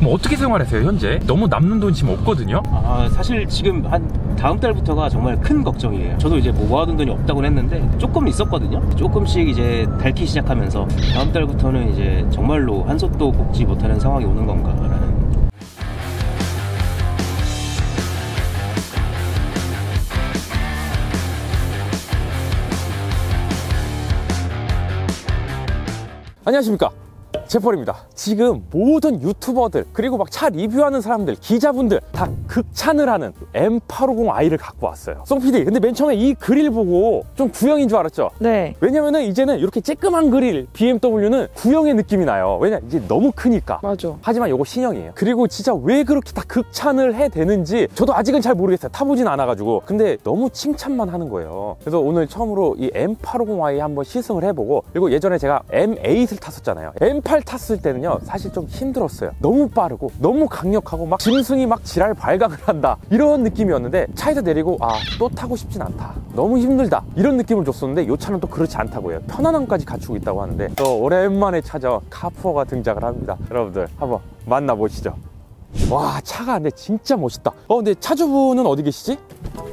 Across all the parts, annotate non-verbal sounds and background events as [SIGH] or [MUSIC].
그럼 어떻게 생활하세요 현재? 너무 남는 돈 지금 없거든요. 아 사실 지금 한 다음 달부터가 정말 큰 걱정이에요. 저도 이제 뭐 모아둔 돈이 없다고 했는데 조금 있었거든요. 조금씩 이제 닳기 시작하면서 다음 달부터는 이제 정말로 한 솥도 볶지 못하는 상황이 오는 건가라는 안녕하십니까 제펄입니다. 지금 모든 유튜버들 그리고 막 차 리뷰하는 사람들 기자분들 다 극찬을 하는 M850i를 갖고 왔어요. 송PD 근데 맨 처음에 이 그릴 보고 좀 구형인 줄 알았죠? 네. 왜냐면은 이제는 이렇게 쬐끄만 그릴 BMW는 구형의 느낌이 나요. 왜냐 이제 너무 크니까. 맞아. 하지만 이거 신형이에요. 그리고 진짜 왜 그렇게 다 극찬을 해대는지 저도 아직은 잘 모르겠어요. 타보진 않아가지고. 근데 너무 칭찬만 하는 거예요. 그래서 오늘 처음으로 이 M850i 한번 시승을 해보고 그리고 예전에 제가 M8을 탔었잖아요. M8 탔을 때는요 사실 좀 힘들었어요. 너무 빠르고 너무 강력하고 막 짐승이 막 지랄 발각을 한다. 이런 느낌이었는데 차에서 내리고 아 또 타고 싶진 않다. 너무 힘들다. 이런 느낌을 줬었는데 이 차는 또 그렇지 않다고 해요. 편안함까지 갖추고 있다고 하는데 또 오랜만에 찾아온 카푸어가 등장을 합니다. 여러분들 한번 만나보시죠. 와 차가 근데 진짜 멋있다. 어 근데 차주분은 어디 계시지?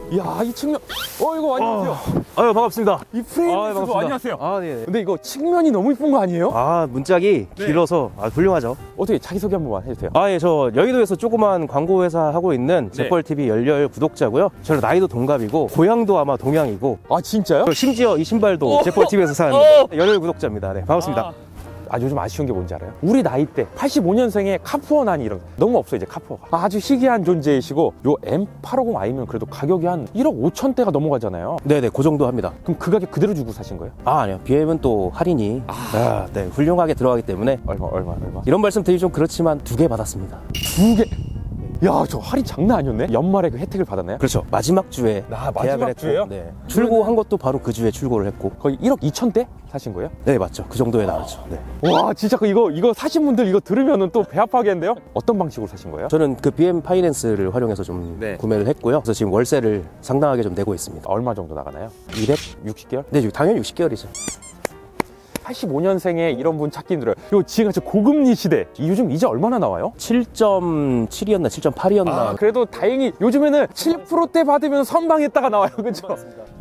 이야 이 측면 어 이거 안녕하세요 아유 반갑습니다. 이 프레임에서도 반갑습니다. 안녕하세요 아 네. 근데 이거 측면이 너무 이쁜 거 아니에요? 아 문짝이 네. 길어서 아, 훌륭하죠. 어떻게 자기소개 한 번만 해주세요 아예저 여의도에서 조그만 광고 회사 하고 있는 네. 재벌 TV 열렬 구독자고요. 저는 나이도 동갑이고 고향도 아마 동양이고 아 진짜요? 저 심지어 이 신발도 재벌 TV에서 산 [LAUGHS] 열혈 구독자입니다. 네 반갑습니다. 아, 아, 요즘 아쉬운 게 뭔지 알아요? 우리 나이 때 85년생에 카푸어 난이 이런 거 너무 없어 이제 카푸어가 아주 희귀한 존재이시고 요 M850i면 그래도 가격이 한 1억 5천대가 넘어가잖아요 네네 그 정도 합니다. 그럼 그 가격 그대로 주고 사신 거예요? 아 아니요 BM은 또 할인이 아, 네 훌륭하게 들어가기 때문에 얼마 얼마 얼마? 이런 말씀 드리기 좀 그렇지만 두 개 받았습니다. 두 개. 야, 저 할인 장난 아니었네. 연말에 그 혜택을 받았나요? 그렇죠 마지막 주에 아, 마지막 계약을 했고, 주에요? 네. 출고한 것도 바로 그 주에 출고를 했고 거의 1억 2천대 사신 거예요? 네 맞죠 그 정도에 나왔죠. 네. 와, 진짜 그 이거 이거 사신 분들 이거 들으면은 또 배 아파하겠는데요? 어떤 방식으로 사신 거예요? 저는 그 BM 파이낸스를 활용해서 좀 네. 구매를 했고요. 그래서 지금 월세를 상당하게 좀 내고 있습니다. 얼마 정도 나가나요? 200? 60개월? 네, 당연히 60개월이죠. 85년생에 이런 분 찾기 힘들어요. 요 지금 저 고금리 시대. 이 요즘 이제 얼마나 나와요? 7.7이었나 7.8이었나. 아, 그래도 다행히 요즘에는 7%대 받으면 선방했다가 나와요. [LAUGHS] 그죠?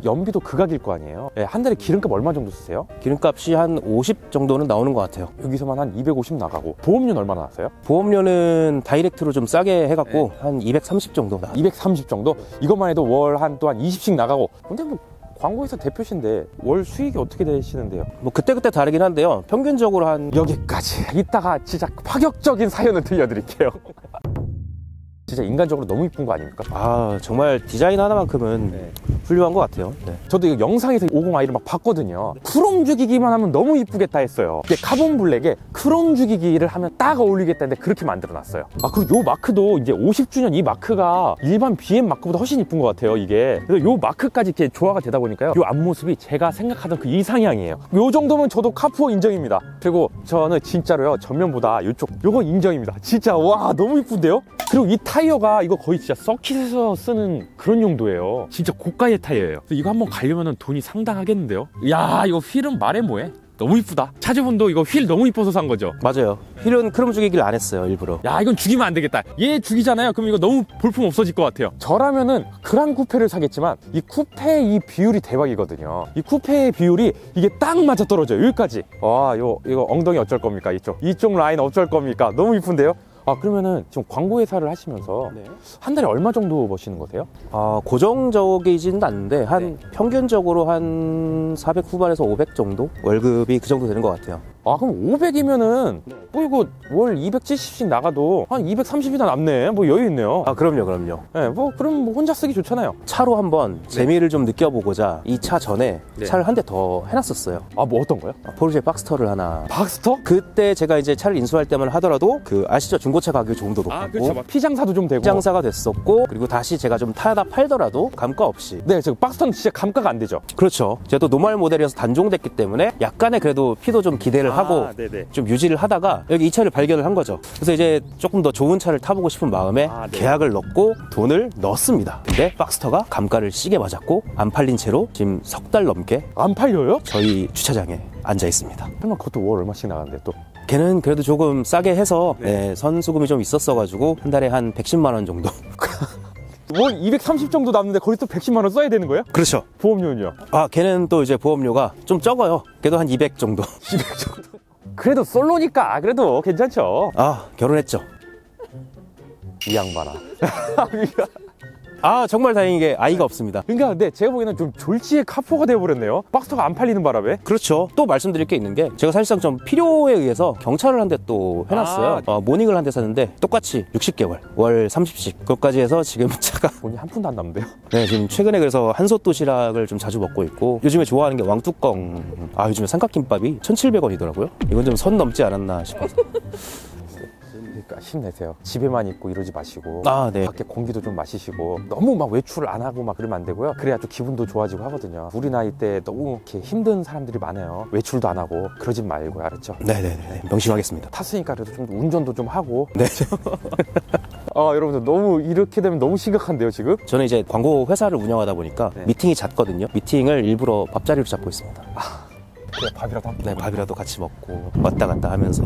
연비도 극악일 거 아니에요? 예, 한 달에 기름값 얼마 정도 쓰세요? 기름값이 한 50 정도는 나오는 것 같아요. 여기서만 한 250 나가고 보험료는 얼마나 나왔어요? 보험료는 다이렉트로 좀 싸게 해갖고 한230 정도 나. 230 정도? 이것만 해도 월 한 또한 20씩 나가고 근데 뭐 광고회사 대표신데 월 수익이 어떻게 되시는데요? 뭐 그때그때 다르긴 한데요. 평균적으로 한 여기까지 이따가 진짜 파격적인 사연을 들려드릴게요 [LAUGHS] 진짜 인간적으로 너무 이쁜 거 아닙니까? 아, 정말 디자인 하나만큼은 네. 훌륭한 것 같아요. 네. 저도 이거 영상에서 50i를 막 봤거든요. 크롬 죽이기만 하면 너무 이쁘겠다 했어요. 이게 카본 블랙에 크롬 죽이기를 하면 딱 어울리겠다 했는데 그렇게 만들어놨어요. 아 그리고 요 마크도 이제 50주년 이 마크가 일반 BM 마크보다 훨씬 이쁜 것 같아요 이게. 그래서 요 마크까지 이렇게 조화가 되다 보니까요. 요 앞모습이 제가 생각하던 그 이상향이에요. 요 정도면 저도 카푸어 인정입니다. 그리고 저는 진짜로요 전면보다 요쪽 요거 인정입니다. 진짜 와 너무 이쁜데요? 그리고 이타 이어가 이거 거의 진짜 서킷에서 쓰는 그런 용도예요. 진짜 고가의 타이어예요. 이거 한번 가려면 돈이 상당하겠는데요? 야 이거 휠은 말해 뭐해? 너무 이쁘다. 차주분도 이거 휠 너무 이뻐서 산 거죠? 맞아요. 휠은 크롬 주기기를 안 했어요, 일부러. 야 이건 죽이면 안 되겠다. 얘 죽이잖아요. 그럼 이거 너무 볼품 없어질 것 같아요. 저라면은 그랑 쿠페를 사겠지만 이 쿠페의 이 비율이 대박이거든요. 이 쿠페의 비율이 이게 딱 맞아 떨어져요 여기까지. 와 요 이거 엉덩이 어쩔 겁니까 이쪽? 이쪽 라인 어쩔 겁니까? 너무 이쁜데요 아 그러면은 지금 광고 회사를 하시면서 네. 한 달에 얼마 정도 버시는 거세요? 아, 고정적이지는 않는데 한 네. 평균적으로 한 400 후반에서 500 정도 월급이 그 정도 되는 것 같아요. 아 그럼 500이면은 네. 뭐 이거 월 270씩 나가도 한 230이나 남네 뭐 여유 있네요 아, 그럼요, 그럼요. 네, 뭐 그럼 뭐 혼자 쓰기 좋잖아요 차로 한번 재미를 좀 느껴보고자 이 차 전에 네. 차를 한 대 더 해놨었어요. 아 뭐 어떤 거요? 아, 포르쉐 박스터를 하나. 박스터? 그때 제가 이제 차를 인수할 때만 하더라도 그 아시죠 중고차 가격이 조금 더 아, 높고 그렇죠. 피장사도 좀 되고. 장사가 됐었고 그리고 다시 제가 좀 타다 팔더라도 감가 없이 네, 지금 박스터는 진짜 감가가 안 되죠. 그렇죠. 제가 또 normal 모델이어서 단종됐기 때문에 약간의 그래도 피도 좀 기대를 하고 네네. 좀 유지를 하다가 여기 이 차를 발견을 한 거죠. 그래서 이제 조금 더 좋은 차를 타보고 싶은 마음에 아, 네. 계약을 넣고 돈을 넣었습니다. 근데 박스터가 감가를 시게 맞았고 안 팔린 채로 지금 석 달 넘게 안 팔려요? 저희 주차장에 앉아 있습니다. 설마 그것도 월 얼마씩 나가는데 또. 걔는 그래도 조금 싸게 해서 네, 선수금이 좀 있었어가지고 한 달에 한 110만 원 정도. [LAUGHS] 월 230 정도 남는데 거기서 110만 원 써야 되는 거예요? 그렇죠. 보험료는요? 아 걔는 또 이제 보험료가 좀 적어요. 걔도 한 200 정도. 200 정도. 그래도 솔로니까 그래도 괜찮죠. 아 결혼했죠. 이 양반아. [LAUGHS] 아 정말 다행인 게 아이가 없습니다. 그러니까 근데 제가 보기에는 좀 졸지의 카포가 되어버렸네요. 박스가 안 팔리는 바람에. 그렇죠. 또 말씀드릴 게 있는 게 제가 사실상 좀 필요에 의해서 경찰을 한 대 또 해놨어요. 아. 어, 모닝을 한 대 샀는데 똑같이 60개월 월 30씩 그것까지 해서 지금 [LAUGHS] 차가 돈이 한 푼도 안 남는데요. 네 지금 최근에 그래서 한솥 도시락을 좀 자주 먹고 있고 요즘에 좋아하는 게 왕뚜껑 아 요즘에 삼각김밥이 1,700원이더라고요. 이건 좀 선 넘지 않았나 싶어서 그러니까 힘내세요. 집에만 있고 이러지 마시고. 아 네. 밖에 공기도 좀 마시시고 너무 막 외출을 안 하고 막 그러면 안 되고요. 그래야 또 기분도 좋아지고 하거든요. 우리 나이 때 너무 이렇게 힘든 사람들이 많아요. 외출도 안 하고 그러지 말고 알았죠? 네네네 명심하겠습니다. 탔으니까 그래도 좀 운전도 좀 하고. 네. [LAUGHS] 아 여러분들 너무 이렇게 되면 너무 심각한데요 지금? 저는 이제 광고 회사를 운영하다 보니까 네. 미팅이 잦거든요. 미팅을 일부러 밥자리로 잡고 있습니다. 그래 밥이라도 네, 밥이라도 같이 먹고 왔다 갔다 하면서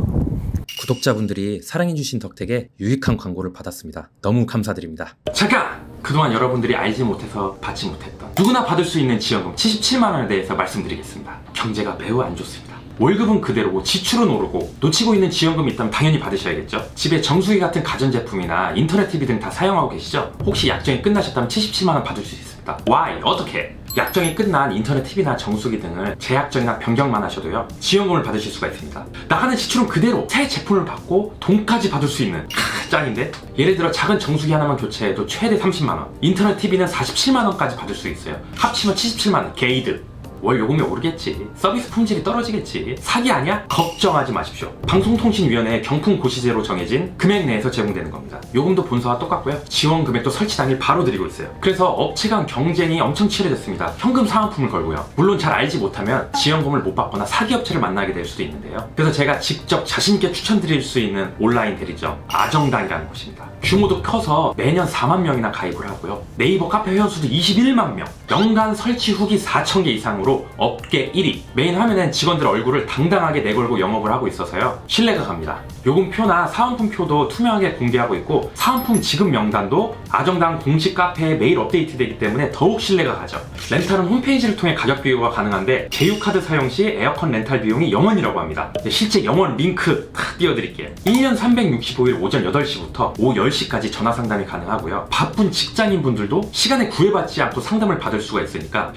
구독자분들이 사랑해주신 덕택에 유익한 광고를 받았습니다. 너무 감사드립니다. 잠깐! 그동안 여러분들이 알지 못해서 받지 못했던 누구나 받을 수 있는 지원금 77만원에 대해서 말씀드리겠습니다. 경제가 매우 안 좋습니다. 월급은 그대로고 지출은 오르고 놓치고 있는 지원금이 있다면 당연히 받으셔야겠죠. 집에 정수기 같은 가전제품이나 인터넷 TV 등 다 사용하고 계시죠? 혹시 약정이 끝나셨다면 77만원 받을 수 있습니다. Why? 어떻게? 약정이 끝난 인터넷 TV나 정수기 등을 재약정이나 변경만 하셔도요 지원금을 받으실 수가 있습니다. 나가는 지출은 그대로 새 제품을 받고 돈까지 받을 수 있는 크, 짱인데 예를 들어 작은 정수기 하나만 교체해도 최대 30만원 인터넷 TV는 47만원까지 받을 수 있어요. 합치면 77만원 개이득 월 요금이 오르겠지 서비스 품질이 떨어지겠지 사기 아니야? 걱정하지 마십시오. 방송통신위원회의 경품 고시제로 정해진 금액 내에서 제공되는 겁니다. 요금도 본사와 똑같고요. 지원 금액도 설치 당일 바로 드리고 있어요. 그래서 업체 간 경쟁이 엄청 치열해졌습니다. 현금 사은품을 걸고요. 물론 잘 알지 못하면 지원금을 못 받거나 사기 업체를 만나게 될 수도 있는데요. 그래서 제가 직접 자신있게 추천드릴 수 있는 온라인 대리점 아정당이라는 곳입니다. 규모도 커서 매년 4만 명이나 가입을 하고요. 네이버 카페 회원수도 21만 명. 연간 설치 후기 4천 개 이상으로 업계 1위. 메인 화면엔 직원들 얼굴을 당당하게 내걸고 영업을 하고 있어서요. 신뢰가 갑니다. 요금표나 사은품표도 투명하게 공개하고 있고 사은품 지급 명단도 아정당 공식 카페에 매일 업데이트되기 때문에 더욱 신뢰가 가죠. 렌탈은 홈페이지를 통해 가격 비교가 가능한데 제휴카드 사용 시 에어컨 렌탈 비용이 0원이라고 합니다. 네, 실제 0원 링크 탁 띄워드릴게요. 1년 365일 오전 8시부터 오후 10시까지 전화 상담이 가능하고요. 바쁜 직장인 분들도 시간에 구애받지 않고 상담을 받을 수가 있으니까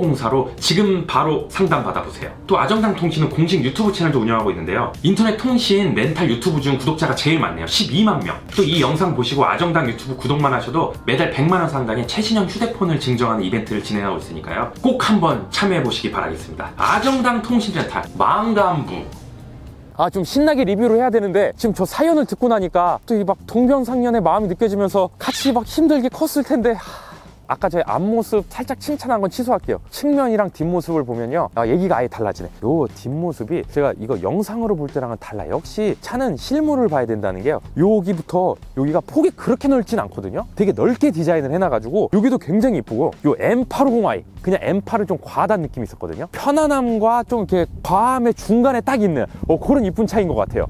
1833-3504로 지금 바로 상담 받아보세요. 또 아정당 통신은 공식 유튜브 채널도 운영하고 있는데요. 인터넷 통신 렌탈 유튜브 중 구독자가 제일 많네요. 12만 명 또 이 영상 보시고 아정당 유튜브 구독만 하셔도 매달 100만 원 상당의 최신형 휴대폰을 증정하는 이벤트를 진행하고 있으니까요. 꼭 한번 참여해 보시기 바라겠습니다. 아정당 통신 렌탈 망간부. 아 좀 신나게 리뷰를 해야 되는데 지금 저 사연을 듣고 나니까 또 이 막 동병상련의 마음이 느껴지면서 같이 막 힘들게 컸을 텐데. 하, 아까 저의 앞모습 살짝 칭찬한 건 취소할게요. 측면이랑 뒷모습을 보면요. 아, 얘기가 아예 달라지네. 요 뒷모습이 제가 이거 영상으로 볼 때랑은 달라 요. 역시 차는 실물을 봐야 된다는 게요. 여기부터 여기가 폭이 그렇게 넓진 않거든요. 되게 넓게 디자인을 해놔가지고 여기도 굉장히 이쁘고 요 M850i 그냥 M8은 좀 과하다는 느낌이 있었거든요. 편안함과 좀 이렇게 과함의 중간에 딱 있는 어, 그런 이쁜 차인 것 같아요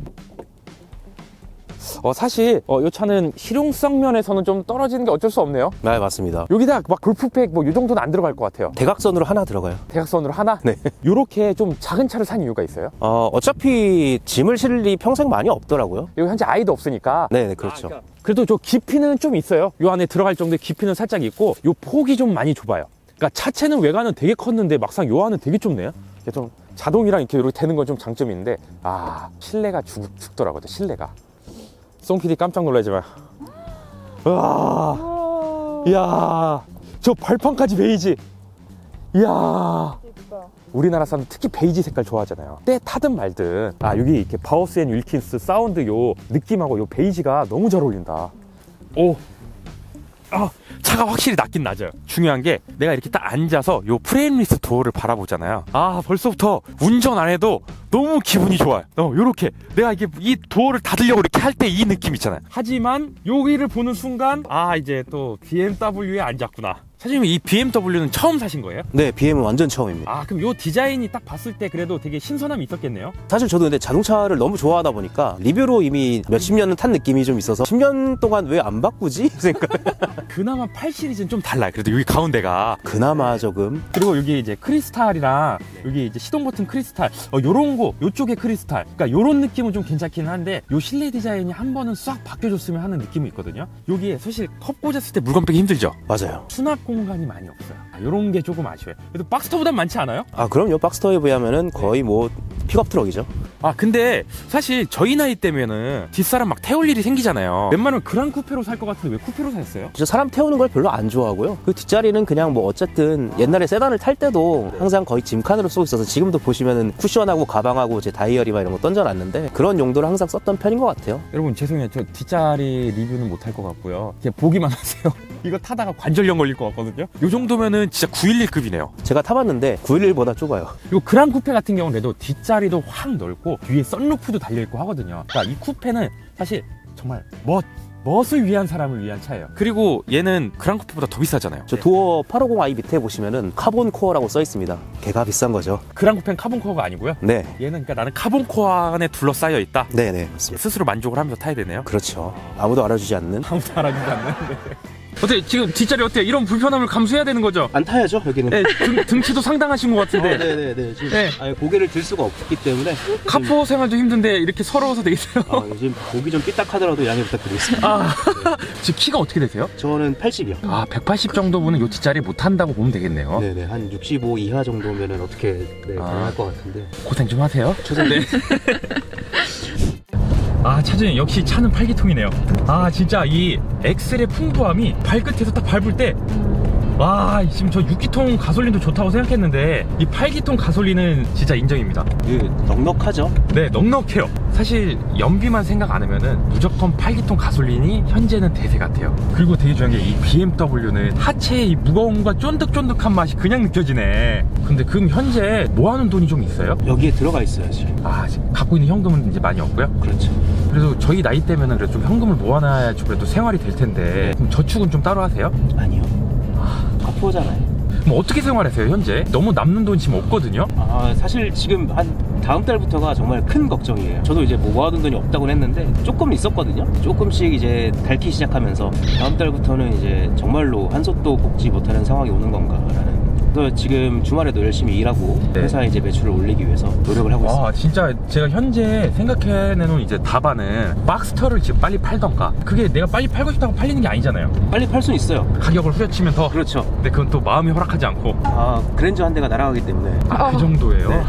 어, 사실 어, 이 차는 실용성 면에서는 좀 떨어지는 게 어쩔 수 없네요. 네 맞습니다 여기다 막 골프팩 뭐이 정도는 안 들어갈 것 같아요. 대각선으로 하나 들어가요 대각선으로 하나? 네. [LAUGHS] 요렇게 좀 작은 차를 산 이유가 있어요? 어, 어차피 짐을 실을 일이 평생 많이 없더라고요 여기 현재 아이도 없으니까 네 네 그렇죠 그래도 저 깊이는 좀 있어요. 요 안에 들어갈 정도의 깊이는 살짝 있고 요 폭이 좀 많이 좁아요. 그러니까 차체는 외관은 되게 컸는데 막상 요 안은 되게 좁네요. 이게 좀 자동이랑 이렇게 이렇게 되는 건 좀 장점이 있는데 아 실내가 죽, 죽더라고요. 실내가. 송 PD 깜짝 놀라지 마. 와, 이야, 저 발판까지 베이지. 이야. 우리나라 사람 특히 베이지 색깔 좋아하잖아요. 때 타든 말든. 아, 여기 이렇게 바워스 앤 윌킨스 사운드 요 느낌하고 요 베이지가 너무 잘 어울린다. 오. 아, 차가 확실히 낮긴 낮아요. 중요한 게 내가 이렇게 딱 앉아서 요 frameless 도어를 바라보잖아요. 아, 벌써부터 운전 안 해도 너무 기분이 좋아요. 어, 요렇게 내가 이게 이 도어를 닫으려고 이렇게 할 때 이 느낌 있잖아요. 하지만 여기를 보는 순간 아 이제 또 BMW에 앉았구나. 사장님 이 BMW는 처음 사신 거예요? 네, BM은 완전 처음입니다. 아 그럼 요 디자인이 딱 봤을 때 그래도 되게 신선함이 있었겠네요. 사실 저도 근데 자동차를 너무 좋아하다 보니까 리뷰로 이미 몇십 년은 탄 느낌이 좀 있어서 10년 동안 왜 안 바꾸지? [LAUGHS] 생각. [LAUGHS] 그나마 8 시리즈는 좀 달라요. 그래도 여기 가운데가 그나마 조금 그리고 여기 이제 크리스탈이랑 여기 이제 시동 버튼 크리스탈 어 요런 거 요쪽에 크리스탈. 그러니까 요런 느낌은 좀 괜찮긴 한데 요 실내 디자인이 한 번은 싹 바뀌어줬으면 하는 느낌이 있거든요. 여기에 사실 컵 꽂았을 때 물건 빼기 힘들죠? 맞아요. 수납 공간이 많이 없어요 아, 요런 게 조금 아쉬워요 그래도 박스터보단 많지 않아요? 아 그럼요. 박스터에 비하면은 거의 뭐 픽업 트럭이죠. 아 근데 사실 저희 나이 때면은 뒷사람 막 태울 일이 생기잖아요 웬만하면 그랑 쿠페로 살 것 같은데 왜 쿠페로 사셨어요? 진짜 사람 태우는 걸 별로 안 좋아하고요. 그 뒷자리는 그냥 뭐 어쨌든 옛날에 세단을 탈 때도 항상 거의 짐칸으로 쓰고 있어서 지금도 보시면은 쿠션하고 가방하고 제 다이어리 막 이런 거 던져놨는데 그런 용도로 항상 썼던 편인 것 같아요. 여러분 죄송해요 저 뒷자리 리뷰는 못할 것 같고요 그냥 보기만 하세요 [LAUGHS] 이거 타다가 관절염 걸릴 것 같거든요 요 정도면은 진짜 911급이네요 제가 타봤는데 911보다 좁아요. 요 그랑 쿠페 같은 경우는 그래도 뒷자리도 확 넓고 뒤에 썬루프도 달려있고 하거든요 그러니까 이 쿠페는 사실 정말 멋 멋을 위한 사람을 위한 차예요 그리고 얘는 그랑 쿠페보다 더 비싸잖아요 저 도어 850i 밑에 보시면은 Carbon Core라고 써 있습니다. 걔가 비싼 거죠. 그랑 쿠페는 카본 코어가 아니고요 네. 얘는 그러니까 나는 Carbon Core 안에 둘러싸여 있다 네 네 맞습니다. 스스로 만족을 하면서 타야 되네요 그렇죠. 아무도 알아주지 않는 아무도 알아주지 않는데 [LAUGHS] 어때 지금 뒷자리 어때요? 이런 불편함을 감수해야 되는 거죠? 안 타야죠 여기는. 네, 등, 등치도 상당하신 것 같은데 네네네. 지금 네. 아예 고개를 들 수가 없기 때문에 car poor 생활도 힘든데 이렇게 서러워서 되겠어요? 아, 지금 목이 좀 삐딱하더라도 양해 부탁드리겠습니다. 아, [LAUGHS] 지금 키가 어떻게 되세요? 저는 80이요. 아, 180 정도 분은 요 뒷자리 못 한다고 보면 되겠네요. 네네 한 65 이하 정도면은 어떻게 네, 아. 가능할 것 같은데 고생 좀 하세요. 네. [LAUGHS] 아, 차주님 역시 차는 팔기통이네요. 아, 진짜 이 엑셀의 풍부함이 발끝에서 딱 밟을 때 와, 지금 저 6기통 가솔린도 좋다고 생각했는데 이 8기통 가솔린은 진짜 인정입니다. 그 넉넉하죠. 네, 넉넉해요. 사실 연비만 생각 안 하면은 무조건 8기통 가솔린이 현재는 대세 같아요. 그리고 되게 중요한 게 이 BMW는 하체의 이 무거움과 쫀득쫀득한 맛이 그냥 느껴지네. 근데 그럼 현재 모아놓은 돈이 좀 있어요? 여기에 들어가 있어야지. 아, 갖고 있는 현금은 이제 많이 없고요. 그렇죠. 그래도 저희 나이 때면은 그래도 좀 현금을 모아놔야지 그래도 생활이 될 텐데 그럼 저축은 좀 따로 하세요? 아니요. 카포잖아요. 그럼 어떻게 생활하세요 현재? 너무 남는 돈 지금 없거든요? 아 사실 지금 한 다음 달부터가 정말 큰 걱정이에요. 저도 이제 뭐 모아둔 돈이 없다고 했는데 조금 있었거든요. 조금씩 이제 닳기 시작하면서 다음 달부터는 이제 정말로 한 솥도 볶지 못하는 상황이 오는 건가 라는. 그래서 지금 주말에도 열심히 일하고 네. 회사 이제 매출을 올리기 위해서 노력을 하고 있습니다. 아 진짜 제가 현재 생각해내놓은 이제 답안은 박스터를 지금 빨리 팔던가 그게 내가 빨리 팔고 싶다고 팔리는 게 아니잖아요 빨리 팔 수는 있어요. 가격을 후려치면 더 그렇죠. 근데 그건 또 마음이 허락하지 않고 아 그랜저 한 대가 날아가기 때문에 아, 그 정도예요 네.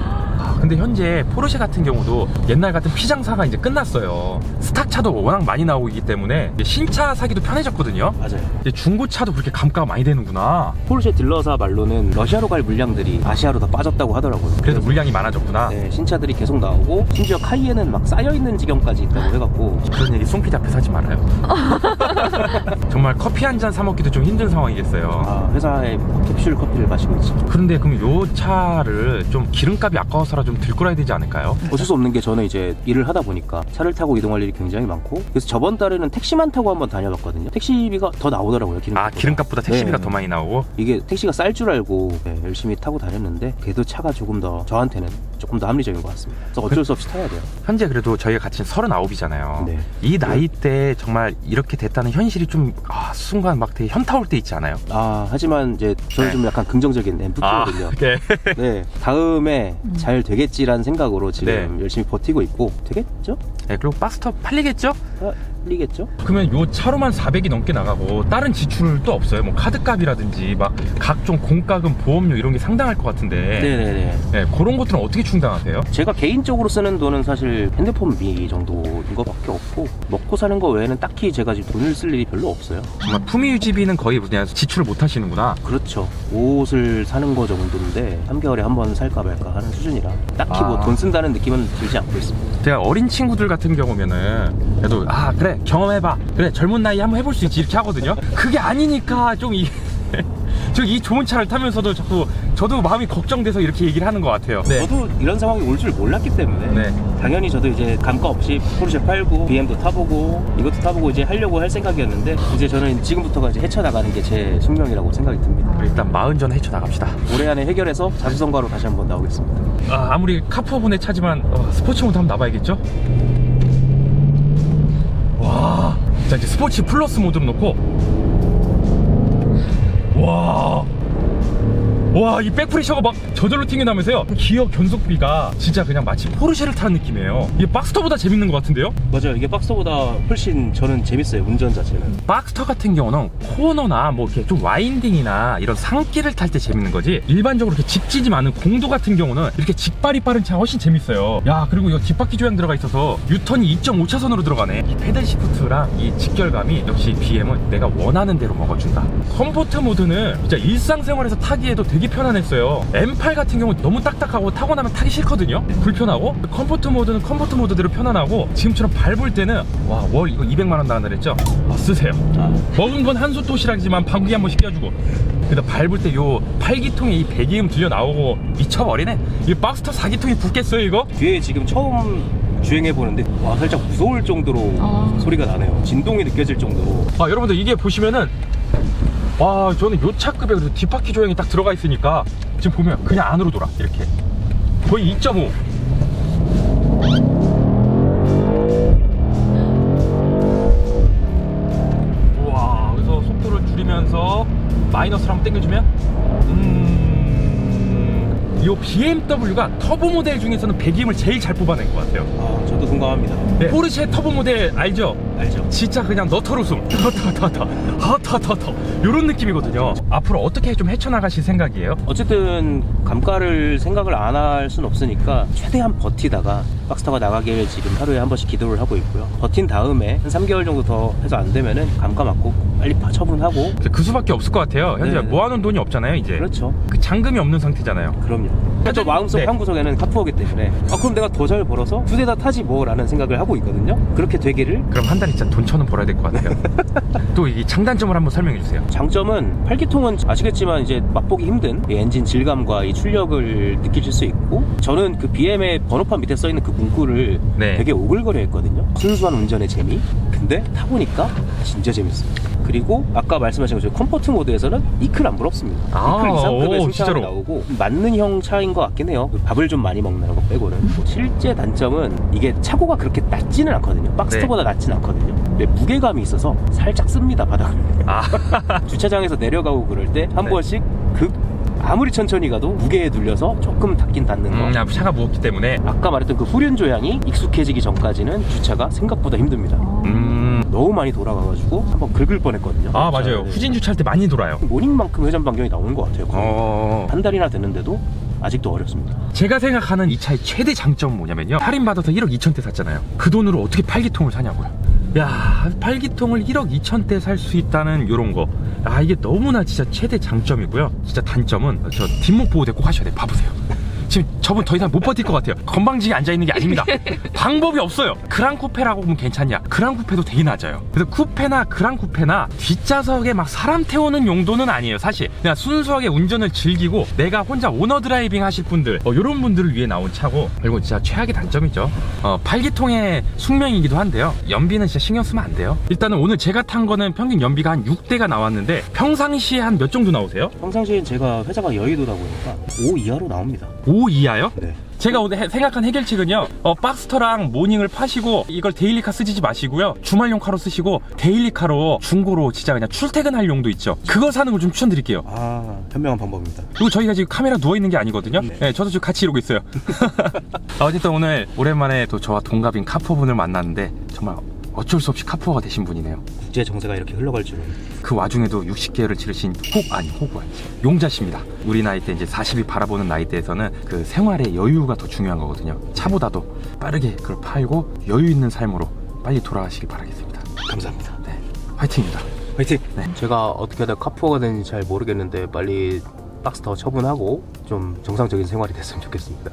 아, 근데 현재 포르쉐 같은 경우도 옛날 같은 피장사가 이제 끝났어요. 스탁차도 워낙 많이 나오고 있기 때문에 신차 사기도 편해졌거든요. 맞아요. 이제 중고차도 그렇게 감가가 많이 되는구나. 포르쉐 딜러사 말로는 러시아로 갈 물량들이 아시아로 다 빠졌다고 하더라고요. 그래서 물량이 많아졌구나. 네, 신차들이 계속 나오고 심지어 카이에는 막 쌓여 있는 지경까지 있다고 해갖고. 그런 얘기 송피디 앞에 사지 말아요. [LAUGHS] 정말 커피 한 잔 사 먹기도 좀 힘든 상황이겠어요. 아, 회사에 캡슐 커피를 마시고 있죠. 그런데 그럼 요 차를 좀 기름값이 아까워서라 좀 들고 가야 되지 않을까요? 어쩔 수 없는 게 저는 이제 일을 하다 보니까 차를 타고 이동할 일이 굉장히 많고 그래서 저번 달에는 택시만 타고 한번 다녀봤거든요. 택시비가 더 나오더라고요. 기름값보다. 아 기름값보다 택시비가 네. 더 많이 나오고 이게 택시가 쌀 줄 알고 네, 열심히 타고 다녔는데 그래도 차가 조금 더 저한테는 조금 더 합리적인 것 같습니다. 그래서 어쩔 수 없이 타야 돼요. 현재 그래도 저희가 같이 39이잖아요 네. 이 나이 때 정말 이렇게 됐다는 현실이 좀 아, 순간 막 되게 현타 올 때 있지 않아요? 아 하지만 이제 저는 네. 좀 약간 긍정적인 엠프피거든요. 네. 네, 다음에 잘 되겠지라는 생각으로 지금 네. 열심히 버티고 있고 되겠죠? 네, 그리고 박스터 팔리겠죠? 아, 풀리겠죠? 그러면 요 차로만 400이 넘게 나가고 다른 지출도 없어요? 뭐 카드값이라든지 막 각종 공과금, 보험료 이런 게 상당할 것 같은데 네네네. 네, 그런 것들은 어떻게 충당하세요? 제가 개인적으로 쓰는 돈은 사실 핸드폰비 정도인 것밖에 없고 먹고 사는 거 외에는 딱히 제가 지금 돈을 쓸 일이 별로 없어요. 정말 품위 유지비는 거의 그냥 지출을 못 하시는구나 그렇죠. 옷을 사는 거 정도인데 3개월에 한 번 살까 말까 하는 수준이라 딱히 아. 뭐돈 쓴다는 느낌은 들지 않고 있습니다. 제가 어린 친구들 같은 경우면은 그래도 아 그래 경험해봐 그래 젊은 나이에 한번 해볼 수 있지 이렇게 하거든요 그게 아니니까 좀이 [LAUGHS] 저이 좋은 차를 타면서도 자꾸 저도 마음이 걱정돼서 이렇게 얘기를 하는 것 같아요. 네. 저도 이런 상황이 올 줄 몰랐기 때문에 네. 당연히 저도 이제 감가 없이 포르쉐 팔고 BM도 타보고 이것도 타보고 이제 하려고 할 생각이었는데 이제 저는 지금부터가 이제 헤쳐나가는 게 제 숙명이라고 생각이 듭니다. 일단 마흔 전 헤쳐 나갑시다. 올해 안에 해결해서 자수성가로 다시 한번 나오겠습니다. 아, 아무리 카푸어분의 차지만 어, 스포츠 모드 한번 나봐야겠죠? 와, 자 이제 스포츠 플러스 모드로 놓고 와. 와, 이 back pressure가 막 저절로 튕겨나면서요. 기어 변속비가 진짜 그냥 마치 포르쉐를 타는 느낌이에요. 이게 박스터보다 재밌는 것 같은데요? 맞아요. 이게 박스보다 훨씬 저는 재밌어요. 운전 자체는. 박스터 같은 경우는 코너나 뭐 이렇게 좀 winding이나 이런 산길을 탈 때 재밌는 거지 일반적으로 이렇게 직지지 않은 공도 같은 경우는 이렇게 직발이 빠른 차가 훨씬 재밌어요 야 그리고 이거 뒷바퀴 조향 들어가 있어서 유턴이 2.5차선으로 들어가네 이 페달 시프트랑 이 직결감이 역시 BM은 내가 원하는 대로 먹어준다 comfort 모드는 진짜 일상생활에서 타기에도 되게 편안했어요 M8 같은 경우 너무 딱딱하고 타고 나면 타기 싫거든요 불편하고 comfort 모드는 comfort 모드대로 편안하고 지금처럼 밟을 때는 와 월 이거 200만원 나간다 그랬죠? 아, 쓰세요 아, 먹은 건 한솥 도시락이지만 방귀 한 번 씩 껴주고 근데 밟을 때 요 팔기통에 이 배기음 들려 나오고 미쳐버리네 이 박스터 4기통이 붙겠어요 이거? 뒤에 지금 처음 주행해 보는데 와 살짝 무서울 정도로 아. 소리가 나네요. 진동이 느껴질 정도로. 아 여러분들 이게 보시면은 와 저는 요 차급에 그래서 뒷바퀴 조향이 딱 들어가 있으니까 지금 보면 그냥 안으로 돌아 이렇게. 거의 2.5 우와 그래서 속도를 줄이면서 마이너스를 한번 당겨주면? 음... 요 BMW가 터보 모델 중에서는 배기음을 제일 잘 뽑아낸 것 같아요 아 저도 동감합니다. 네. 포르쉐 터보 모델 알죠? 알죠? 진짜 그냥 너털 웃음 터터터터 허터터터 이런 느낌이거든요 앞으로 어떻게 좀 헤쳐나가실 생각이에요? 어쨌든 감가를 생각을 안 할 순 없으니까 최대한 버티다가 박스터가 나가길 지금 하루에 한 번씩 기도를 하고 있고요. 버틴 다음에 한 3개월 정도 더 해서 안 되면은 감가 맞고 빨리 파- 처분하고 그 수밖에 없을 것 같아요 현재 네. 모아놓은 돈이 없잖아요 이제 그렇죠. 그 잔금이 없는 상태잖아요 그럼요. 저 마음속 네. 한구석에는 카푸어기 때문에 아 그럼 내가 더 잘 벌어서 두 대 다 타지 뭐라는 생각을 하고 있거든요. 그렇게 되기를 그럼 한 달에 진짜 돈 천 원 벌어야 될 것 같아요 [LAUGHS] 또 이 장단점을 한번 설명해 주세요 장점은 8기통은 아시겠지만 이제 맛보기 힘든 이 엔진 질감과 이 출력을 느끼실 수 있고 저는 그 BM의 번호판 밑에 써 있는 그 문구를 네. 되게 오글거려 했거든요. 순수한 운전의 재미. 근데 타보니까 진짜 재밌습니다. 그리고 아까 말씀하신 것처럼 comfort 모드에서는 E클 안 부럽습니다. 아, E클 이상급의 오, 승차감이 진짜로. 나오고 만능형 차인 것 같긴 해요. 그 밥을 좀 많이 먹는 거 빼고는. 실제 단점은 이게 차고가 그렇게 낮지는 않거든요. 박스터보다 낮지는 않거든요. 근데 무게감이 있어서 살짝 씁니다 바닥을. 아 [LAUGHS] 주차장에서 내려가고 그럴 때한 네. 번씩 극 아무리 천천히 가도 무게에 눌려서 조금 닿긴 닿는 거. 음, 야, 차가 무겁기 때문에 아까 말했던 그 후륜 조향이 익숙해지기 전까지는 주차가 생각보다 힘듭니다. 음... 너무 많이 돌아가가지고 한번 긁을 뻔했거든요. 아 맞아요. 네. 후진 주차할 때 많이 돌아요. 모닝만큼 회전 반경이 나오는 것 같아요. 어... 한 달이나 됐는데도 아직도 어렵습니다. 제가 생각하는 이 차의 최대 장점은 뭐냐면요. 할인받아서 1억 2천대 샀잖아요. 그 돈으로 어떻게 8기통을 사냐고요. 야 8기통을 1억 2천대 살 수 있다는 요런 거 아 이게 너무나 진짜 최대 장점이고요. 진짜 단점은 저 뒷목 보호대 꼭 하셔야 돼요. 봐보세요 지금 저분 더 이상 못 버틸 것 같아요. 건방지게 앉아있는 게 아닙니다. [LAUGHS] 방법이 없어요. 그랑 쿠페라고 보면 괜찮냐? 그랑 쿠페도 되게 낮아요. 그래서 쿠페나 그랑 쿠페나 뒷좌석에 막 사람 태우는 용도는 아니에요 사실. 그냥 순수하게 운전을 즐기고 내가 혼자 owner driving 하실 분들 어, 이런 분들을 위해 나온 차고 그리고 진짜 최악의 단점이죠. 어, 8기통의 숙명이기도 한데요. 연비는 진짜 신경 쓰면 안 돼요. 일단은 오늘 제가 탄 거는 평균 연비가 한 6대가 나왔는데 평상시에 한 몇 정도 나오세요? 평상시엔 제가 회사가 여의도다 보니까 5 이하로 나옵니다. 5 이하요? 네. 제가 오늘 해- 생각한 해결책은요 어, 박스터랑 모닝을 파시고 이걸 daily car 쓰지 마시고요 주말용 car로 쓰시고 daily car로 중고로 진짜 그냥 출퇴근할 용도 있죠 그거 사는 걸 좀 추천드릴게요 아 현명한 방법입니다. 그리고 저희가 지금 카메라 누워있는 게 아니거든요 네. 네, 저도 지금 같이 이러고 있어요 아, [LAUGHS] [LAUGHS] 어쨌든 오늘 오랜만에 또 저와 동갑인 카푸어분을 만났는데 정말 어쩔 수 없이 카푸어가 되신 분이네요 국제 정세가 이렇게 흘러갈 줄은 그 와중에도 60개월을 치르신 혹 아니 혹 아니 용자십니다. 우리 나이 때 이제 40이 바라보는 나이대에서는 그 생활의 여유가 더 중요한 거거든요. 차보다도 빠르게 그걸 팔고 여유 있는 삶으로 빨리 돌아가시길 바라겠습니다. 감사합니다. 네, 화이팅입니다. 화이팅! 네. 제가 어떻게 하다 카푸어가 되는지 잘 모르겠는데 빨리 박스터 처분하고 좀 정상적인 생활이 됐으면 좋겠습니다.